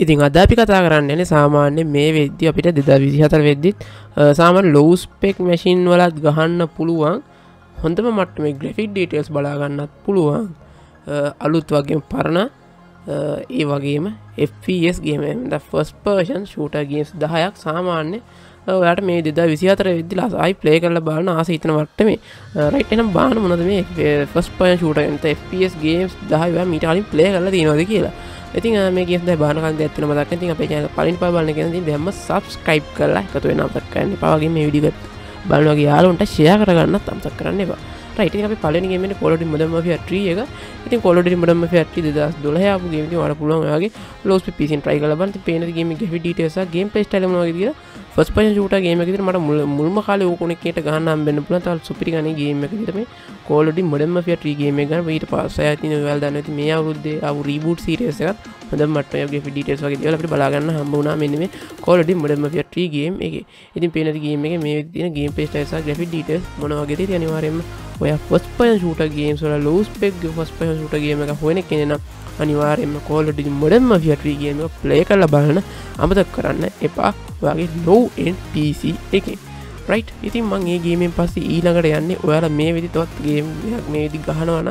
ඉතින් අද අපි කතා කරන්න න සාමාන්‍ය මේ වෙද්‍ය අපිට දෙදා විසිහතර වෙද්දිත් සාමන් ලෝස්පෙක් මැසින් වලත් ගහන්න පුළුවන්. හොඳම මටම ග්‍රෆික් ඩීටල්ස් බලාගන්නත් පුළුවන්. අලුත් වගේ පරණ ඒ වගේම FPS ගේම ෆස් පර්ෂන් ෂූට ගේම්ස් දහයක් සාමාන්‍ය. ඔයාට මේ දෙදා විසිහතර විදදිලා අයි ප්ලේ කරල බාන ආස හිතන වට්ටම රයිට් එනම් බාන මොනද මේ ෆස් පය ෂූටගන්ත FPS ගේම්ස් දහවා මිටාලින් ප්ලේ කරල තිනවද කියලා. ඉතින් මේ ගෙද බානකන් ඇත්තන මදක් ති අපේ පලින් පබලන ගෙනති දෙම සබස්ක්‍රයිප් කරලා එකතු වෙන අපත් කරන්න පවගේ මේ විඩිගත් බලවගේ යාලුන්ට ෂය කරගන්න තමසක් කරන්න එවා රයිට අපි පලනගේම කොලඩි මදම ට්‍රිය එක. ඉතින් කොලඩි මඩම ටි දස් දොලහයාපු ගේමති වර පුළුවන්ගේ ලෝස් පිසින් ට්‍රයි කලබන්ති පේනගේම ගෙවි ඩටස ගේම් පෙස්ටලමගේ ෆස් පය ට ගේමකෙත මට මුල මුල්ම කාල ඕකොනෙකට ගහන්න බන්න පුල තල් සුපිරිගන ගේමකතම කෝලඩි මොඩම ෆියට්‍රී ගේම ගන ඊට පස ඇති වැල් දන්නති මේ අවුද්දේ අව රීබුට් සිරසකත් හොඳ මටගේ ඩිටස් වගේ දලට බලාගන්න හම්බුනා මෙන්න මේ කෝලඩි මොඩම ෆියට්‍රී ගේම් එක. ඉතින් පේනතිගේම එක මේ තින ගේම් පේස්ටසා ග්‍රෆි ඩිට මොනවගේ අනිවාරෙන්ම ඔය ෆස් පය ෂූට ගේම් සොල ලෝස් පෙක් ෆස් පය ෂූට ගේම එක හොන කෙනෙන අනිවාරෙන්ම කෝලඩි මොඩම ෆියට්‍රී ගේම ප්ලේ කල්ල බලන්න අමතක් කරන්න එපා. වගේ ලෝන් PC එක. රයි් ඉතින් මං ඒ ගේමෙන් පස්සේ ඊළඟට යන්නේ ඔයාලා මේ විදි තවත් ගේම් මේ විදි ගහනවන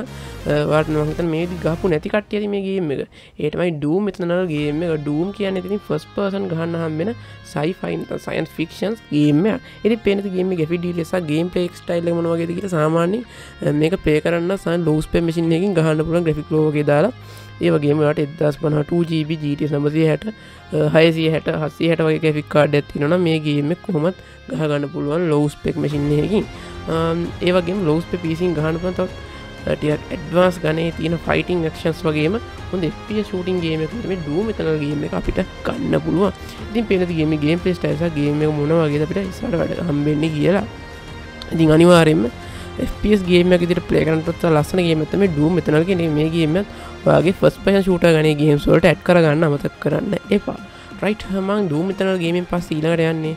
වාට නොහිත මේ ගපු නැති කට්ටියද මේ ගේම එක. ඒටමයි ඩූම් එතනල ගේම එක. ඩූම් කියන්න ඉතින් ෆස් පර්සන් ගහන්න හම්බෙන සයිෆයින් සයින්ස් ෆික්ෂන්ස් ගේම එති පෙනති ගේම ගෙෆි ඩිලෙස ගේම් පේක් ටයිල් මනවාගේදකට සාමාන්‍ය මේක පේ කරන්න සන් ලෝස් පෙමසිිනයකින් ගහන්න පුළන් ග්‍රෆික් ලෝගේ දාලා. ඒවගේමට එදස් පන 2GB ජීට සමසය හැට හයසිය හැට හස්සේ හැට වගේ ෆික්කාඩ ඇතිනන මේ ගේම කොහොමත් ගහගන්න පුළුවන් ලෝස් පෙක් මසින්නයකින් ඒවගේ ලෝස් පෙ පිසින් ගහනපතත් ටියක් ඇඩ්වාස් ගනේ තියෙන ෆයිටිං ක්ෂන්ස් වගේම හොඳ එපිය ෂූටින් ගේම මේ ඩූ මෙතනගේම එක අපිට ගන්න පුළුව ඉතින් පෙනතිගේම ගේම් පෙස්ට ඇස ගේම මොන වගේ අපිට ඉසට වැඩ හම්බෙන්නේ කියලා. ඉතින් අනිවාරෙන්ම FPS ගේම ඉදිර පලේකරන පොත් ලස්සන ගේමතම ඩූ මෙතනගෙන මේ ගේම වගේ ෆස් පය ෂූට ගන ගේම් සෝල්ට ඇඩ් කරගන්න අමතක් කරන්න. එපා. රයිට් හමන් දූ මෙතන ගේමෙන් පස් ඊලට යන්නේ.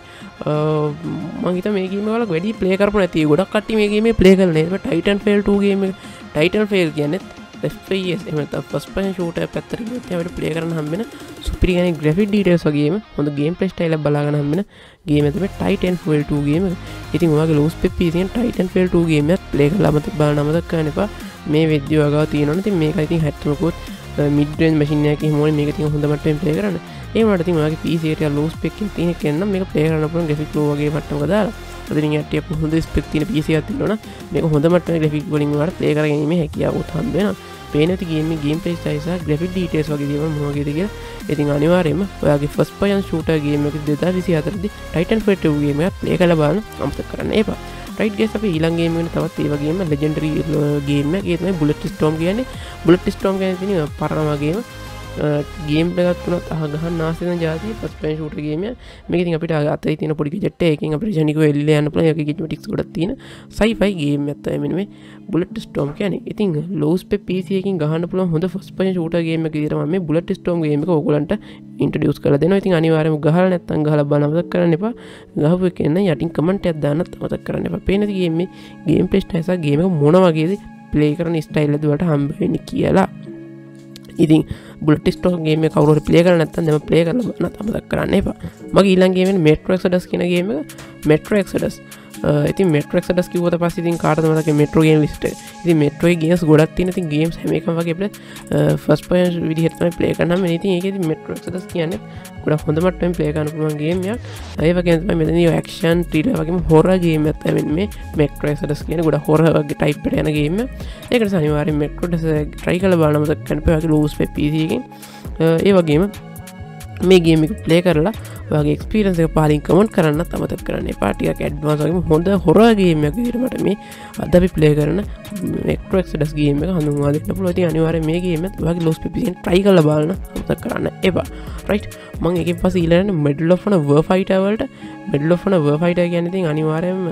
මංහිත මේගේම වල වැඩි පලේකරපු ඇති ගොඩක් කටි මේගේම පලේ කරන ටයිටන් ෆෙල්ටගේම ටයිටල් ෆෙල් කියනෙත් FPS එමත ෆස් පය ෂූට පැත්තර වට පලේ කරන හම්බෙන සුපිරිගන ග්‍රෆි ඩීටස් වගේම හොඳ ගේම් ප්‍රස්ටයිල බලාගන හම්බෙන ගේමතම ටයිටන් ෆල්ටගේම ඉතින් වගේ ලෝස් පෙපිසින් ටයිටන් ෆෙල්ටගේම පලේ ලමත බා නමදක්කන එපා. මේ වෙද්‍ය වගා තියනනති මේක ඉතින් හැත්මකොත් මිඩෙන් මසිනයක මොල මේක ති හොඳමට පලේ කරන්න. ඒමට මගේ පිසිට ලෝස් පෙක් තින කන්න මේ පලේ කරනපුන ග්‍රෆික් ලෝගේ පට්ටම දාලා. අදරින් ඇටිය හොඳ ස්පෙක්තින පිසි ඇතිලන මේක හොඳමට ග්‍රෆික් ගොලින්වට පලේ කරගීම හැකියාවත් හම්බෙන පේනතිගේම ගේම් පේස් යිස ග්‍රෆික් ඩීටේස් වගේම මොගේදක ඉතින් අනිවාරයම ඔයාගේ ෆස් පයන් ෂූටගේමක දෙදා විසි අතරදි ටයිටන් පෙට්ටවගේම ප්ලේ කල බාන අමත කරන්න ඒපා ටයිට්ගේ අප ඊළන්ගේම තවත් ඒවගේම ලෙජෙන්ඩරී ගේම ඒම බුලට ස්ටෝම් කියන බුලට ස්ටෝම් ගැන පරණවාගේම ගේම් පගත්වනත් අහගහ නාසන ජාති පස්පෙන් ෂූටගේම මේක අපිට අත තින පොඩි ජට එකින් අප ජනික එල්ල යන්න පල ටික් ොඩ තින සයිෆයි ගේම් ඇත්ත මෙනේ බුලට ස්ටෝම් කියන ඉතින් ලෝස් පිසියකින් ගහන්න පුල හොඳ ෆස් පය ෂූටගේම දිරම මේ බුලට ස්ටෝම් ගේම ඔගලන්ට ඉන්ටඩියස් කල දෙන ඉතින් අනිවාරම ගහල නැත්තන් ගහල බනවද කරන්න එපා. ගහපු කියන්න යටින් කමට ඇදන්නත් මතක් කරන්න එප. පේනතිගේම ගේම් පෙස්ට ඇසා ගේම මොන වගේද? ප්ලේ කරන ස්ටයිල්ලදුවට හම්බවෙනි කියලා. ඉතින් බුලට ස්ටෝගේම කවරු පලේ කර නැත්තන් දෙම පලේ කරන තමදක් කරන්න එපා. මගේ ඊලන්ගේම මෙට්‍රක්ඩස් කියනගේම මෙට්‍රක්ඩස් ඉති මෙට්‍රක් ඩස් කිවත පසිතින් කාටමතක මෙට්‍රෝගේම් ලිස්ට ඉති මෙට්‍රෝයි ගේස් ගොඩක් තින ති ගේම් හැමකමගේ ෆස් පය විදිහත්ම පලේ කරනම් නති ඒකෙති මෙට්‍රක් ඩස් කියන්න ගොඩ හොඳමටම පලේකන පුළුවන් ගේමයක් ඒවගේම මෙතන ක්ෂන් ටීල වගේ හොරගේම ඇත්තවෙන් මේ මෙට්‍රක් ඩස් කියන ගොඩ හොරගේ ටයිප්ට යනගේම ඒකට සනිවාර මෙට්‍රොට ට්‍රයි කල බානමත කැනපගේ ලෝස් පෙපිසිකින් ඒ වගේම මේ ගේමික ප්ලේ කරලා වගේ එක්ස්පිරන්ස පාලින් කමෙන්ට් කරන්න තමත කරන්න පාටියක් ඇඩ්වාසගේ හොඳ හොරගේමයක් විරමට මේ අදපි ප්ලේ කරන මෙක්ටක් ඩස් ගේම හඳුවාදට පුලති අනිවාර මේගේම වගේ ලොස් පිසින් ට්‍රයි කල බලන්න අමත කරන්න එපා. රයි් මං එක පස ඉලන මෙඩල්ලොන ව ෆයිටවලට මෙඩල්ලොන ව ෆයිට ගැනති අනිවාරයම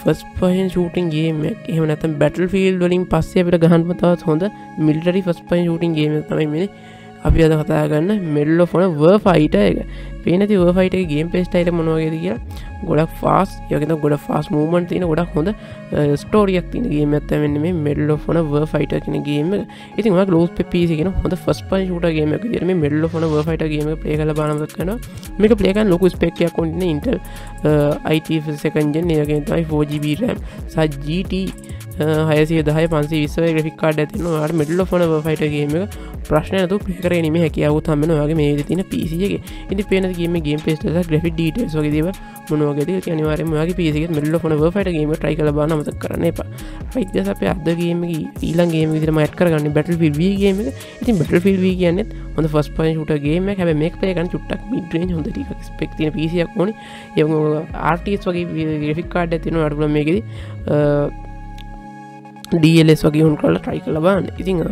ෆස් පහන් ෂූටින් ගේම එහම නැත බැටල් ෆිල් වලින් පස්සේ අපට ගහන්ම තවත් හොඳ මිල්ටරි ෆස් පයි ෂූටින් ගේම තමයි මේ අපි අද කතාගන්න මෙල්ලො ෆොන ව ෆයිට එක. පේනති ෆයිට ගේම් පෙස්ටයිල මොනවගේද කිය ගොඩක් ෆාස් යකත ගොඩ ෆාස් මූමන් තින ගොඩක් හොඳ ස්ටෝරියක් තිනගේ ඇත්තවෙන්න මේ මෙල්ලො ෆොන ව ෆයිට කෙනගේම ඉතින් ලෝස් පිසිගෙන හොඳ ෆස් පයි ටගේම දිරම මෙල්ල ෆොන ෆයිටගේම පලේ කල බානමක් කන මේක පලේකන් ලොකු ස්පෙක්යක් කොන්න ඉන්ටල් අයිට සකන්ජන් ඒගෙන්තයි 4ජබරම් සජීට හයසේ දහය පන්සේ විස්ව ග්‍රෆික් කාඩ ඇතිනවා මෙඩල්ල ෆොන ෆයිටගේම ප්‍රශ්නතු පිකරනීම හැකියාව තමන වගේ මේ තින පිසිගේ ඉති පේනගේම ගේම් පෙස්ට ග්‍රෆි ඩට වගේ දේව මොනවගේ අනිවාරමගේ පිසික මෙල්ල ෆොන ෆයිටගේම ට්‍රයි කල බා මත කරන එපා. යිද අප අදගේම ඊලන්ගේ විදිරම ඇත් කරගන්න බැටල් ිල්වීගේම ඉතින් බැටල් ෆිල්වී කියන්නෙත් හොඳ ෆස් පයි ටගේම හැබ මේක් පයකන් චුට්ටක් මිඩරෙන් හොඳ ස්පෙක්තින පිසියක් ඕනි. එ ආර්ටස් වගේ ග්‍රෆික් කාඩ ඇතින අඩුල මේකෙද ඩලස් වගේ හුන් කල ට්‍රයි කල බාන්න ඉතිං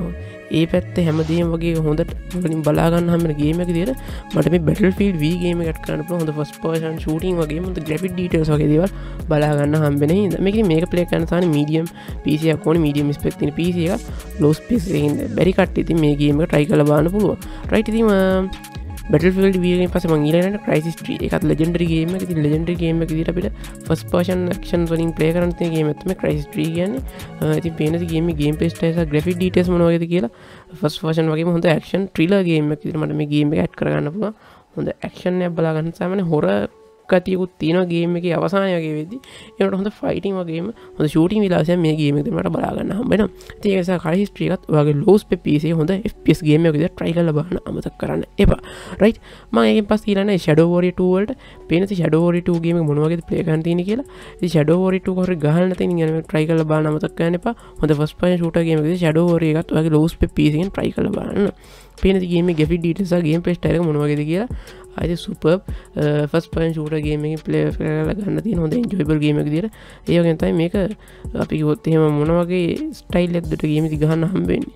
ඒ පැත්ත හැමදීම වගේ හොඳට ලින් බලාගන්න හම ගේමක දිර මට මේ බැටල් ෆිල් වීගේම ගට කරන හොඳ ෆස් පර්ෂන් ෂූටින් වගේ ොද ග්‍රපි ඩීටස් වගේ දේවල් බලාගන්න හම්බෙන මේක මේක පලේ කනසාන මීඩියම් පිසියක් කොන මීඩියම් ස්පෙක්තින පිසිය ලෝස් පිසිහිද බැරිකට ඉති මේ ගේම ට්‍රයි කල බාන්න පුළුව රයිටතිීම බටල්ෆිල්ඩ විය පස මංගලට ක්‍රයිසිස්ට්‍රී එකත් ලජෙන්ඩරගේම ති ලජෙන්ඩරගේම දිට අපිට ෆස් පර්ෂන් ක්ෂන් වලින් පලේ කරන්තේ ගේමත්ම ක්‍රයිස්ට්‍රී ගන්න ති පේනතිගේම ගේම් පෙස්ටස ග්‍රෆි ඩටස් මොනවද කියලා ෆස් ෆර්ෂන් වගේ හොඳ ක්ෂන් ට්‍රිලගේම මට මේ ගේම ඇත් කරගන්න පුළ හොඳ ක්ෂණය බලාගන්න සාමන හොර ගතියකුත් තියෙන ගේම එක අවසානයගේ වෙදදි. එට හොඳ ෆයිටින් වගේම හොඳ ෂූටින් විලාසය මේ ගේමද මට බලාගන්න හම්බෙන තියසා කහිස්ට්‍රියකත් වගේ ලෝස් පිසේ හොඳ ස් ගේමකද ට්‍රයි කල බාන අමතක් කරන්න එපා. රයි් මගේ පස් ීලන ෂඩෝවෝරිටුවල්ට පේනති ෂඩෝවෝරිටගේම මොනවගේ පලේකන්තින කියලා. ෂඩෝවෝරිට කොර ගහන්න ති ගන ට්‍රයි කල බාන අමතක්කන්න එපා. හොඳ ෆස් පය ෂූටගේමද ෂඩෝවෝරයගත් වගේ ලෝස් පිසිගෙන් ට්‍රයි කල බාන්න පේනතිගේම ගෙෆි ඩීටසා ගේම් පෙස්ටර මොනවගේද කියලා අයි සුප ෆස් පන් ෂූට ගේම පලේ කරල ගන්න ති හොඳ ජොයිබල් ගේමක් දිර ඒගෙන්තයි මේක අපි ගොත්තහෙම මොනවගේ ස්ටයිල් එක්දට ගේමති ගහන්න හම්බෙන්නේ.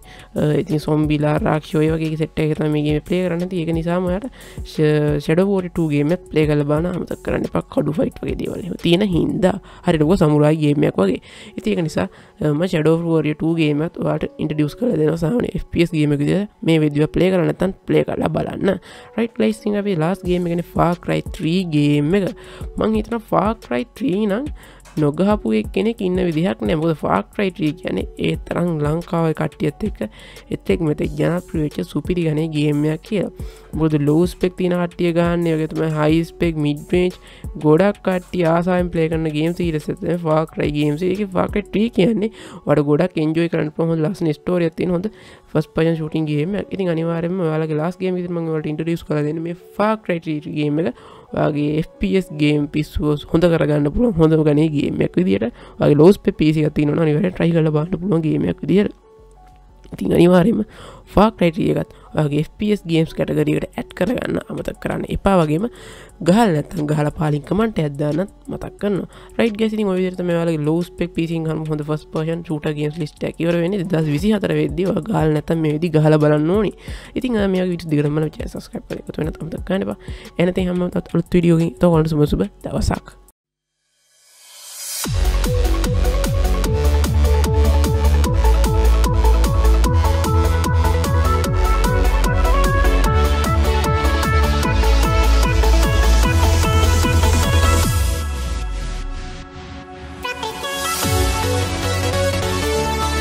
ඉතින් සොම්බිලා රක්ෂෝය වගේ සෙට්ට එක මේගේ පලේ කරන්න ඒක නිසාමයට ෂඩවෝටටගේම පලේ කල බාන අමතක් කරන්න පක් කඩු ෆයිට් වගේ දේවල තියෙන හින්දා. හරිටක සමුරයි ගේමයක් වගේ. ඉති ඒක නිසා ම ෂඩෝවෝරියටගේමත් වාට ඉන්ටඩියස් කල දෙන සාන FPS ගේමකද මේ විදිව පලේ කරනතන් පලේ කරලා බලන්න. රයිට් ලයිසිං අපේ ලාස් ගේමගෙන ෆාක්රයි 3 ගේම් එක. මං හිතන ෆාක්රයි 3 නම් නොගහපු කෙනෙක් ඉන්න විදිහක් නැබද ෆාක්රයිට්‍රී කියන ඒ තරම් ලංකාව කට්ටියත් එක්ක එත්තෙක් මෙතෙක් ජනප්‍රියච්ච සුපිරි ගනේ ගේමයක් කියලා. බොද ලෝස් පෙක් තින කට්ටිය ගන්න යගතම හයිස්පෙක් මිඩ්මේච් ගොඩක් කට්ටිය ආසායම් පලේ කරන්න ගේම් සිරසත ෆාක්රයි ගේම්ස එක ෆාකට්‍රී කියන්නේ වට ගොඩක් එන්ජෝයි කරන්න පොහ ලස් ස්ටෝරිය තින හොඳ ෆස් පයන් ෂටින්ගේම ඉතින් අනිවාරම යාලගේ ලාස් ගේම මට ඉන්ටඩියස් කරදන මේ ෆාක්‍රයිටගේම එක. වගේ FPS ගේම් පිස්සුවස් හොඳ කරගන්න පුළුවන් හොඳ ගනේ ගේමයක් විදිට වගේ ලෝස් පිසි තින නිවට ට්‍රයි කල බන්න පුළුවන් ගේමයක් විදිර ඉතින් අනිවාරම ෆාක්ටයිටියකත් වගේ FPS ගේම්ස් කටගරීකට ඇත් කරගන්න අමතක් කරන්න එපා වගේම ගහල් නැතන් ගහල පාලින්කමට ඇදදානත් මතක්කන්න රයිට ගැසි ඔවිදරත මේවාලගේ ලෝස් පෙක් පිසින් හම හොඳ ෆස් පෂන් චුට ගේම්ස් ලිස්ට කිවර වෙන දස් විසි හතර වෙදදිව ගල් නැත මේ විදි ගහල බලන්න ඕනි. ඉතින් මේ විට දිගරමල ච සස්කප එකතු වෙන අමතක්කන්නවා එනති හම අලුත් විඩියෝගින් තවන්ට සුමසුබ දවසක්.